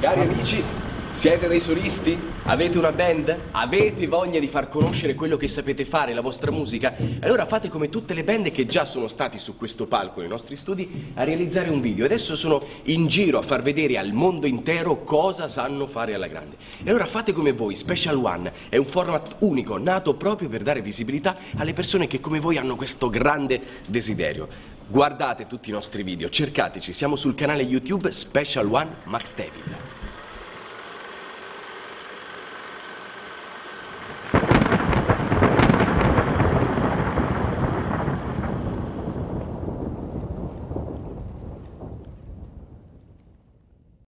Cari amici, siete dei solisti? Avete una band? Avete voglia di far conoscere quello che sapete fare, la vostra musica? Allora fate come tutte le band che già sono stati su questo palco nei nostri studi a realizzare un video. Adesso sono in giro a far vedere al mondo intero cosa sanno fare alla grande. E allora fate come voi, Special One è un format unico, nato proprio per dare visibilità alle persone che come voi hanno questo grande desiderio. Guardate tutti i nostri video, cercateci, siamo sul canale YouTube Special One Max David.